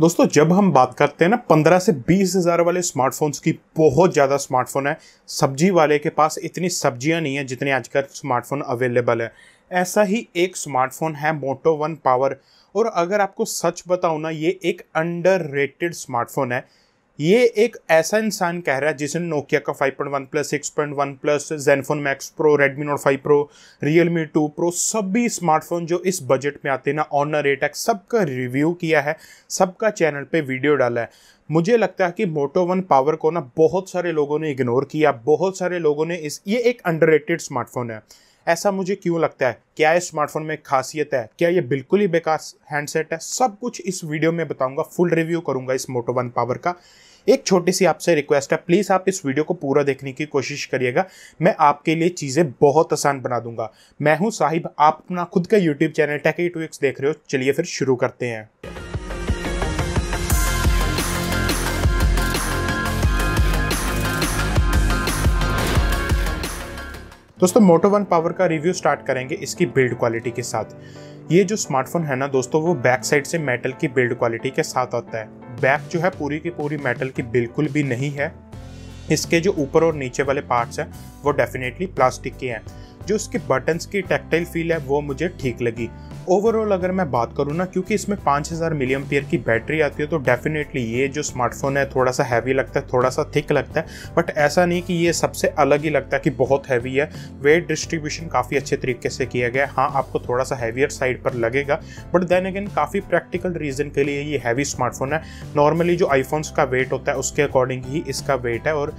दोस्तों, जब हम बात करते हैं ना, पंद्रह से बीस हज़ार वाले स्मार्टफोन्स की, बहुत ज़्यादा स्मार्टफ़ोन है। सब्ज़ी वाले के पास इतनी सब्ज़ियाँ नहीं है जितने आजकल स्मार्टफ़ोन अवेलेबल है। ऐसा ही एक स्मार्टफ़ोन है मोटो वन पावर और अगर आपको सच बताऊँ ना, ये एक अंडर स्मार्टफ़ोन है। ये एक ऐसा इंसान कह रहा है जिसने नोकिया का 5.1 plus 6.1 plus Zenfone Max Pro Redmi Note 5 Pro Realme 2 Pro सभी स्मार्टफ़ोन जो इस बजट में आते हैं ना ऑनर एटेक्स सबका रिव्यू किया है, सबका चैनल पे वीडियो डाला है। मुझे लगता है कि मोटो वन पावर को ना बहुत सारे लोगों ने इग्नोर किया, बहुत सारे लोगों ने इस, ये एक अंडर स्मार्टफ़ोन है। ऐसा मुझे क्यों लगता है? क्या इस स्मार्टफ़ोन में खासियत है? क्या ये बिल्कुल ही बेकार हैंडसेट है? सब कुछ इस वीडियो में बताऊँगा फुल रिव्यू करूँगा इस मोटो वन पावर का। एक छोटी सी आपसे रिक्वेस्ट है प्लीज़ आप इस वीडियो को पूरा देखने की कोशिश करिएगा। मैं आपके लिए चीज़ें बहुत आसान बना दूँगा। मैं हूँ साहिब, आप अपना खुद का यूट्यूब चैनल टेक टू देख रहे हो। चलिए फिर शुरू करते हैं। दोस्तों मोटो वन पावर का रिव्यू स्टार्ट करेंगे इसकी बिल्ड क्वालिटी के साथ। ये जो स्मार्टफ़ोन है ना दोस्तों, वो बैक साइड से मेटल की बिल्ड क्वालिटी के साथ आता है। बैक जो है पूरी की पूरी मेटल की बिल्कुल भी नहीं है। इसके जो ऊपर और नीचे वाले पार्ट्स हैं, वो डेफिनेटली प्लास्टिक के हैं। जो इसके बटन्स की टेक्टाइल फील है, वो मुझे ठीक लगी। ओवरऑल अगर मैं बात करूँ ना, क्योंकि इसमें 5000 हज़ार मिलियम पेयर की बैटरी आती है तो डेफिनेटली ये जो स्मार्टफ़ोन है थोड़ा सा हैवी लगता है थोड़ा सा थिक लगता है बट ऐसा नहीं कि ये सबसे अलग ही लगता है कि बहुत हैवी है। वेट डिस्ट्रीब्यूशन काफ़ी अच्छे तरीके से किया गया है। हाँ आपको थोड़ा सा हैवियर साइड पर लगेगा बट देन अगेन काफ़ी प्रैक्टिकल रीज़न के लिए ये हैवी स्मार्टफ़ोन है। नॉर्मली जो आईफोन्स का वेट होता है, उसके अकॉर्डिंग ही इसका वेट है, और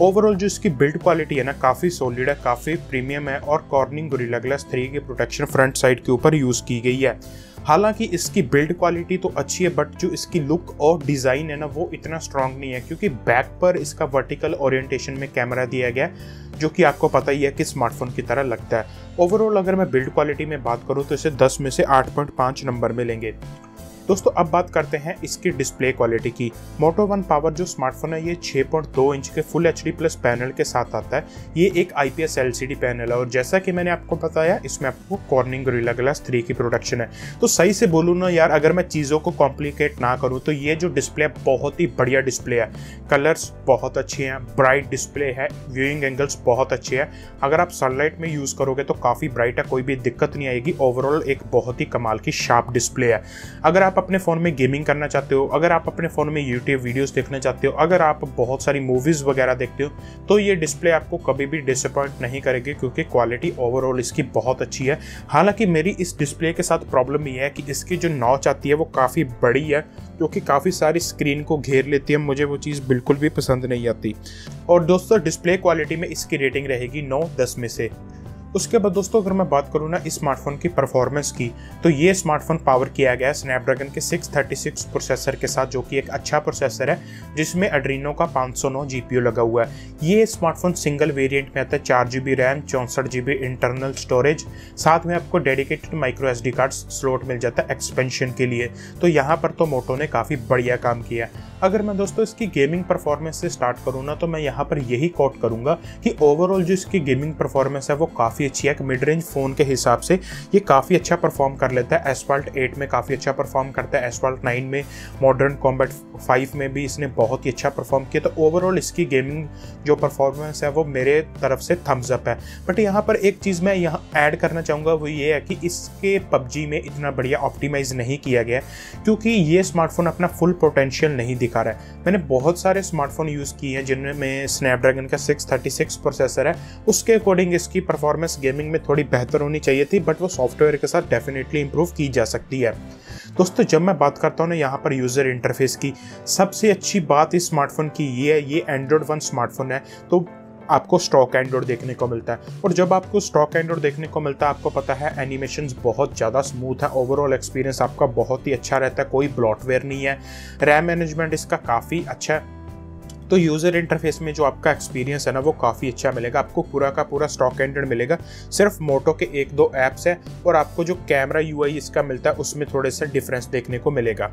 ओवरऑल जो इसकी बिल्ड क्वालिटी है ना, काफ़ी सॉलिड है, काफ़ी प्रीमियम है और कॉर्निंग गोरिल्ला ग्लास थ्री के प्रोटेक्शन फ्रंट साइड के ऊपर यूज़ की गई है। हालाँकि इसकी बिल्ड क्वालिटी तो अच्छी है बट जो इसकी लुक और डिज़ाइन है ना, वो इतना स्ट्रांग नहीं है, क्योंकि बैक पर इसका वर्टिकल ओरिएंटेशन में कैमरा दिया गया जो कि आपको पता ही है कि स्मार्टफ़ोन की तरह लगता है। ओवरऑल अगर मैं बिल्ड क्वालिटी में बात करूँ तो इसे 10 में से 8.5 नंबर में लेंगे। दोस्तों, अब बात करते हैं इसकी डिस्प्ले क्वालिटी की। मोटो वन पावर जो स्मार्टफ़ोन है, ये 6.2 इंच के फुल एचडी प्लस पैनल के साथ आता है। ये एक आईपीएस एलसीडी पैनल है और जैसा कि मैंने आपको बताया, इसमें आपको कॉर्निंग गोरिल्ला ग्लास थ्री की प्रोडक्शन है। तो सही से बोलूँ ना यार, अगर मैं चीज़ों को कॉम्प्लिकेट ना करूँ तो ये जो डिस्प्ले बहुत ही बढ़िया डिस्प्ले है। कलर्स बहुत अच्छे हैं ब्राइट डिस्प्ले है व्यूइंग एंगल्स बहुत अच्छे हैं। अगर आप सनलाइट में यूज़ करोगे तो काफ़ी ब्राइट है, कोई भी दिक्कत नहीं आएगी। ओवरऑल एक बहुत ही कमाल की शार्प डिस्प्ले है। अगर आप अपने फ़ोन में गेमिंग करना चाहते हो, अगर आप अपने फ़ोन में यूट्यूब वीडियोस देखना चाहते हो, अगर आप बहुत सारी मूवीज़ वगैरह देखते हो तो ये डिस्प्ले आपको कभी भी डिसअपॉइंट नहीं करेगी क्योंकि क्वालिटी ओवरऑल इसकी बहुत अच्छी है। हालाँकि मेरी इस डिस्प्ले के साथ प्रॉब्लम ये है कि इसकी जो नॉच आती है, वो काफ़ी बड़ी है क्योंकि काफ़ी सारी स्क्रीन को घेर लेती है, मुझे वो चीज़ बिल्कुल भी पसंद नहीं आती। और दोस्तों डिस्प्ले क्वालिटी में इसकी रेटिंग रहेगी नौ दस में से। उसके बाद दोस्तों, अगर मैं बात करूँ ना स्मार्टफ़ोन की परफॉर्मेंस की तो ये स्मार्टफ़ोन पावर किया गया है स्नैपड्रैगन के 636 प्रोसेसर के साथ, जो कि एक अच्छा प्रोसेसर है, जिसमें एड्रीनो का 509 जीपीयू लगा हुआ है। ये स्मार्टफ़ोन सिंगल वेरिएंट में आता है, चार जी बी रैम चौंसठ जी बी इंटरनल स्टोरेज साथ में आपको dedicated micro S D card slot मिल जाता है एक्सपेंशन के लिए। तो यहाँ पर तो मोटो ने काफ़ी बढ़िया काम किया अगर मैं दोस्तों इसकी गेमिंग परफॉर्मेंस से स्टार्ट करूँ ना तो मैं यहाँ पर यही कोट करूँगा कि ओवरऑल जो इसकी गेमिंग परफॉर्मेंस है, वो काफ़ी अच्छी है। एक मिड रेंज फ़ोन के हिसाब से ये काफ़ी अच्छा परफॉर्म कर लेता है। एसफाल्ट एट में काफ़ी अच्छा परफॉर्म करता है। एसफाल्ट नाइन में मॉडर्न कॉम्बैट फाइव में भी इसने बहुत ही अच्छा परफॉर्म किया। तो ओवरऑल इसकी गेमिंग जो परफॉर्मेंस है, वो मेरे तरफ़ से थम्स अप है। बट यहाँ पर एक चीज़ मैं यहाँ ऐड करना चाहूँगा, वो ये है कि इसके पबजी में इतना बढ़िया ऑप्टिमाइज नहीं किया गया क्योंकि ये स्मार्टफ़ोन अपना फुल पोटेंशियल नहीं दिखा रहा है। मैंने बहुत सारे स्मार्टफ़ोन यूज़ किए हैं, जिनमें स्नैपड्रैगन का 636 प्रोसेसर है। उसके अकॉर्डिंग इसकी परफॉर्मेंस गेमिंग में थोड़ी बेहतर होनी चाहिए थी बट वो सॉफ्टवेयर के साथ डेफिनेटली इंप्रूव की जा सकती है। दोस्तों, जब मैं बात करता हूँ ना, यहाँ पर यूज़र इंटरफेस की, सबसे अच्छी बात इस स्मार्टफ़ोन की ये है, ये एंड्रॉयड वन स्मार्टफ़ोन है। तो आपको स्टॉक एंड्रॉयड देखने को मिलता है। और जब आपको स्टॉक एंड्रॉयड देखने को मिलता है, आपको पता है एनिमेशन बहुत ज़्यादा स्मूथ है। ओवरऑल एक्सपीरियंस आपका बहुत ही अच्छा रहता है, कोई ब्लॉटवेयर नहीं है। रैम मैनेजमेंट इसका काफ़ी अच्छा है। तो यूज़र इंटरफेस में जो आपका एक्सपीरियंस है ना, वो काफ़ी अच्छा मिलेगा। आपको पूरा का पूरा स्टॉक एंडेड मिलेगा। सिर्फ़ मोटो के एक दो ऐप्स हैं और आपको जो कैमरा यूआई इसका मिलता है, उसमें थोड़े से डिफरेंस देखने को मिलेगा।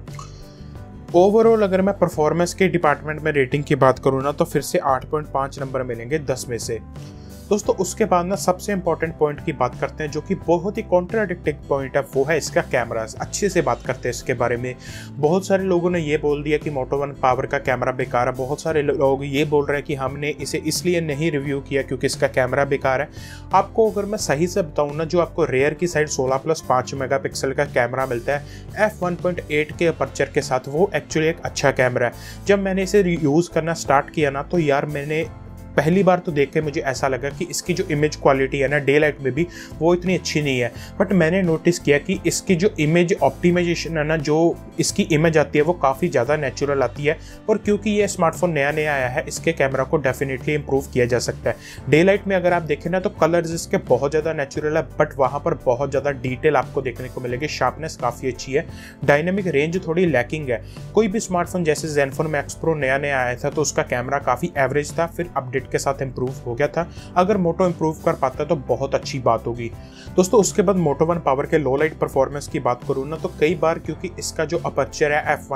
ओवरऑल अगर मैं परफॉर्मेंस के डिपार्टमेंट में रेटिंग की बात करूँ ना तो फिर से 8.5 नंबर मिलेंगे 10 में से। दोस्तों, उसके बाद ना सबसे इंपॉर्टेंट पॉइंट की बात करते हैं, जो कि बहुत ही कॉन्ट्राडिक्टिंग पॉइंट है, वो है इसका कैमरा अच्छे से बात करते हैं इसके बारे में। बहुत सारे लोगों ने ये बोल दिया कि मोटो वन पावर का कैमरा बेकार है। बहुत सारे लोग ये बोल रहे हैं कि हमने इसे इसलिए नहीं रिव्यू किया क्योंकि इसका कैमरा बेकार है। आपको अगर मैं सही से बताऊँ ना, जो आपको रेयर की साइड सोलह प्लस पाँच मेगा का कैमरा मिलता है एफ़ वन के अपर्चर के साथ वो एक्चुअली एक अच्छा कैमरा है। जब मैंने इसे यूज़ करना स्टार्ट किया ना तो यार मैंने पहली बार तो देख के मुझे ऐसा लगा कि इसकी जो इमेज क्वालिटी है ना डे लाइट में भी, वो इतनी अच्छी नहीं है। बट मैंने नोटिस किया कि इसकी जो इमेज ऑप्टिमाइजेशन है ना, जो इसकी इमेज आती है, वो काफ़ी ज़्यादा नेचुरल आती है। और क्योंकि ये स्मार्टफ़ोन नया नया आया है, इसके कैमरा को डेफिनेटली इंप्रूव किया जा सकता है। डे लाइट में अगर आप देखें ना तो कलर्स इसके बहुत ज़्यादा नेचुरल है बट वहाँ पर बहुत ज़्यादा डिटेल आपको देखने को मिलेगी। शार्पनेस काफ़ी अच्छी है। डायनेमिक रेंज थोड़ी लैकिंग है। कोई भी स्मार्टफ़ोन जैसे जेनफोन मैक्स प्रो नया नया आया था तो उसका कैमरा काफ़ी एवरेज था, फिर अपडेट के साथ इंप्रूव हो गया था। अगर मोटो इंप्रूव कर पाता है तो बहुत अच्छी बात होगी। दोस्तों, उसके बाद मोटो वन पावर के लो लाइट परफॉर्मेंस की बात करूँ ना तो कई बार क्योंकि इसका जो अपच्चर है एफ़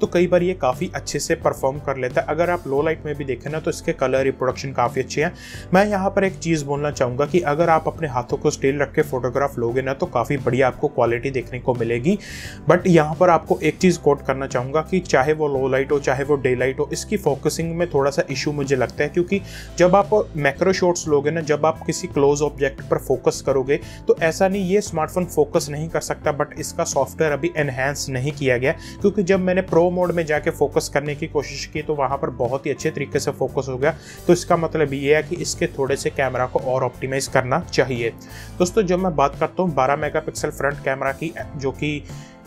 तो कई बार ये काफ़ी अच्छे से परफॉर्म कर लेता है। अगर आप लो लाइट में भी देखें ना तो इसके कलर रिप्रोडक्शन काफ़ी अच्छे हैं। मैं यहाँ पर एक चीज़ बोलना चाहूँगा कि अगर आप अपने हाथों को स्टील रख के फोटोग्राफ लोगे ना तो काफ़ी बढ़िया आपको क्वालिटी देखने को मिलेगी। बट यहाँ पर आपको एक चीज़ कोट करना चाहूँगा कि चाहे वो लो लाइट हो, चाहे वो डे लाइट हो, इसकी फोकसिंग में थोड़ा सा इशू मुझे लगता है, क्योंकि जब आप मैक्रो शॉट्स लोगे ना, जब आप किसी क्लोज ऑब्जेक्ट पर फोकस करोगे तो ऐसा नहीं ये स्मार्टफ़ोन फोकस नहीं कर सकता बट इसका सॉफ्टवेयर अभी एनहेंस नहीं किया गया, क्योंकि जब मैंने प्रो मोड में जाके फोकस करने की कोशिश की तो वहाँ पर बहुत ही अच्छे तरीके से फोकस हो गया। तो इसका मतलब ये है कि इसके थोड़े से कैमरा को और ऑप्टिमाइज करना चाहिए। दोस्तों, जब मैं बात करता हूँ बारह मेगा फ्रंट कैमरा की, जो कि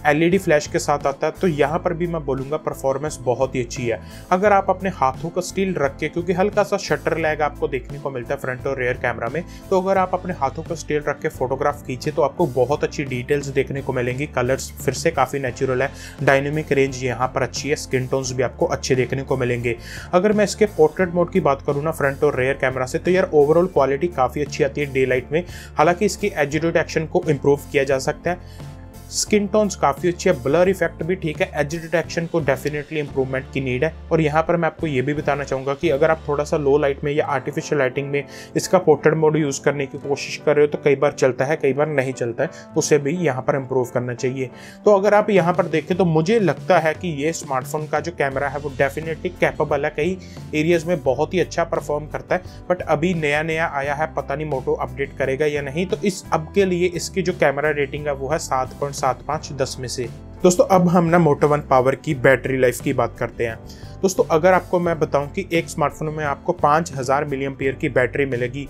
एलईडी फ्लैश के साथ आता है तो यहाँ पर भी मैं बोलूँगा परफॉर्मेंस बहुत ही अच्छी है। अगर आप अपने हाथों का स्टील रख के, क्योंकि हल्का सा शटर लैग आपको देखने को मिलता है फ्रंट और रेयर कैमरा में तो अगर आप अपने हाथों का स्टील रख के फोटोग्राफ खींचे तो आपको बहुत अच्छी डिटेल्स देखने को मिलेंगी। कलर्स फिर से काफ़ी नेचुरल है। डायनेमिक रेंज यहाँ पर अच्छी है। स्किन टोन्स भी आपको अच्छे देखने को मिलेंगे। अगर मैं इसके पोर्ट्रेट मोड की बात करूँ ना फ्रंट और रेयर कैमरा से तो यार ओवरऑल क्वालिटी काफ़ी अच्छी आती है डे में। हालाँकि इसकी एच एक्शन को इम्प्रूव किया जा सकता है। स्किन टोन्स काफ़ी अच्छी है ब्लर इफ़ेक्ट भी ठीक है एज डिटेक्शन को डेफिनेटली इंप्रूवमेंट की नीड है। और यहाँ पर मैं आपको ये भी बताना चाहूँगा कि अगर आप थोड़ा सा लो लाइट में या आर्टिफिशियल लाइटिंग में इसका पोर्ट्रेट मोड यूज़ करने की कोशिश कर रहे हो तो कई बार चलता है, कई बार नहीं चलता है उसे भी यहाँ पर इम्प्रूव करना चाहिए। तो अगर आप यहाँ पर देखें तो मुझे लगता है कि ये स्मार्टफ़ोन का जो कैमरा है, वो डेफिनेटली कैपेबल है। कई एरियाज़ में बहुत ही अच्छा परफॉर्म करता है बट अभी नया नया आया है, पता नहीं मोटो अपडेट करेगा या नहीं तो इस, अब के लिए इसकी जो कैमरा रेटिंग है, वो है सात पॉइंट सात पाँच दस में से। दोस्तों, अब हम ना मोटो वन पावर की बैटरी लाइफ की बात करते हैं। दोस्तों, अगर आपको मैं बताऊँ कि एक स्मार्टफ़ोन में आपको पाँच हज़ार मिलियम पेयर की बैटरी मिलेगी,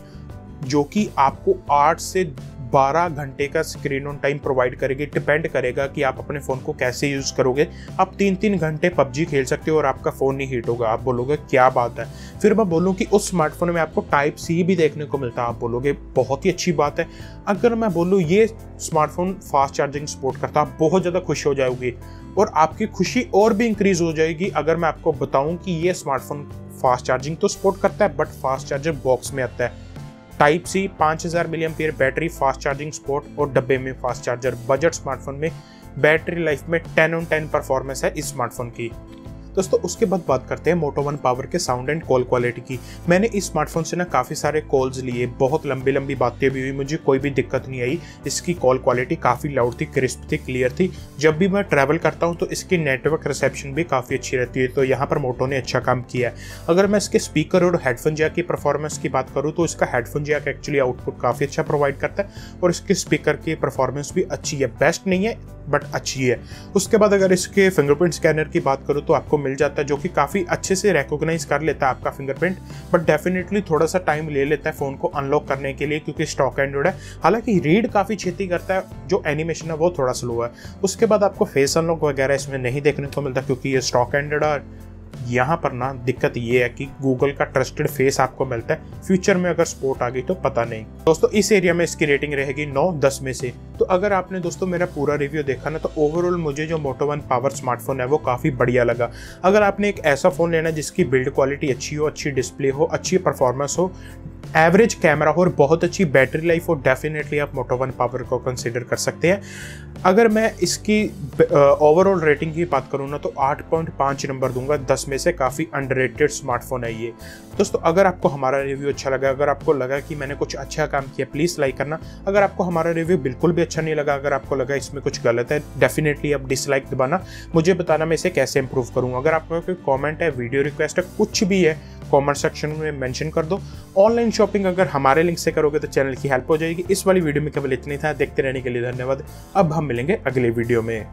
जो कि आपको आठ से 12 घंटे का स्क्रीन ऑन टाइम प्रोवाइड करेगी। डिपेंड करेगा कि आप अपने फ़ोन को कैसे यूज़ करोगे। आप तीन तीन घंटे पबजी खेल सकते हो और आपका फ़ोन नहीं हीट होगा। आप बोलोगे, क्या बात है? फिर मैं बोलूँ कि उस स्मार्टफ़ोन में आपको टाइप सी भी देखने को मिलता है। आप बोलोगे, बहुत ही अच्छी बात है। अगर मैं बोलूँ, ये स्मार्टफ़ोन फास्ट चार्जिंग सपोर्ट करता आप बहुत ज़्यादा खुश हो जाओगी और आपकी खुशी और भी इंक्रीज हो जाएगी। अगर मैं आपको बताऊँ कि ये स्मार्टफ़ोन फास्ट चार्जिंग तो सपोर्ट करता है बट फास्ट चार्जर बॉक्स में आता है। टाइप सी, पाँच हज़ार milliamp battery fast charging support और डब्बे में फास्ट चार्जर बजट स्मार्टफ़ोन में बैटरी लाइफ में टेन ऑन टेन परफॉर्मेंस है इस स्मार्टफ़ोन की। दोस्तों, उसके बाद बात करते हैं मोटो वन पावर के साउंड एंड कॉल क्वालिटी की। मैंने इस स्मार्टफ़ोन से ना काफ़ी सारे कॉल्स लिए, बहुत लंबी लंबी बातें भी हुई, मुझे कोई भी दिक्कत नहीं आई। इसकी कॉल क्वालिटी काफ़ी लाउड थी क्रिस्प थी क्लियर थी। जब भी मैं ट्रैवल करता हूँ तो इसकी नेटवर्क रिसेप्शन भी काफ़ी अच्छी रहती है तो यहाँ पर मोटो ने अच्छा काम किया है। अगर मैं इसके स्पीकर और हेडफोन जैक की परफॉर्मेंस की बात करूँ तो इसका हेडफोन जैक एक्चुअली आउटपुट काफ़ी अच्छा प्रोवाइड करता है और इसके स्पीकर की परफॉर्मेंस भी अच्छी है। बेस्ट नहीं है बट अच्छी है। उसके बाद अगर इसके फिंगरप्रिंट स्कैनर की बात करूँ तो आपको मिल जाता है, जो कि काफ़ी अच्छे से रिकोगनाइज कर लेता है आपका फिंगरप्रिंट बट डेफिनेटली थोड़ा सा टाइम ले लेता है फ़ोन को अनलॉक करने के लिए, क्योंकि स्टॉक एंड्रॉइड है। हालाँकि रीड काफ़ी छेती करता है, जो एनिमेशन है वो थोड़ा स्लो है। उसके बाद आपको फेस अनलॉक वगैरह इसमें नहीं देखने को मिलता, क्योंकि ये स्टॉक एंड्रॉइड है। यहाँ पर ना दिक्कत ये है कि गूगल का ट्रस्टेड फेस आपको मिलता है। फ्यूचर में अगर सपोर्ट आ गई तो पता नहीं। दोस्तों, इस एरिया में इसकी रेटिंग रहेगी नौ, दस में से। तो अगर आपने दोस्तों मेरा पूरा रिव्यू देखा ना तो ओवरऑल मुझे जो मोटो वन पावर स्मार्टफ़ोन है वो काफ़ी बढ़िया लगा। अगर आपने एक ऐसा फ़ोन लेना है जिसकी बिल्ड क्वालिटी अच्छी हो, अच्छी डिस्प्ले हो, अच्छी परफॉर्मेंस हो एवरेज कैमरा और बहुत अच्छी बैटरी लाइफ और डेफिनेटली आप मोटो वन पावर को कंसिडर कर सकते हैं। अगर मैं इसकी ओवरऑल रेटिंग की बात करूँ ना तो 8.5 नंबर दूँगा। 10 में से काफ़ी अंडररेटेड स्मार्टफ़ोन है ये। दोस्तों, अगर आपको हमारा रिव्यू अच्छा लगा, अगर आपको लगा कि मैंने कुछ अच्छा काम किया प्लीज़ लाइक करना। अगर आपको हमारा रिव्यू बिल्कुल भी अच्छा नहीं लगा, अगर आपको लगा इसमें कुछ गलत है डेफिनेटली आप डिसलाइक दबाना। मुझे बताना मैं इसे कैसे इंप्रूव करूँ। अगर आपका कोई कॉमेंट है वीडियो रिक्वेस्ट है, कुछ भी है कॉमेंट सेक्शन में मेंशन कर दो। ऑनलाइन शॉपिंग अगर हमारे लिंक से करोगे तो चैनल की हेल्प हो जाएगी। इस वाली वीडियो में केवल इतनी था। देखते रहने के लिए धन्यवाद। अब हम मिलेंगे अगले वीडियो में।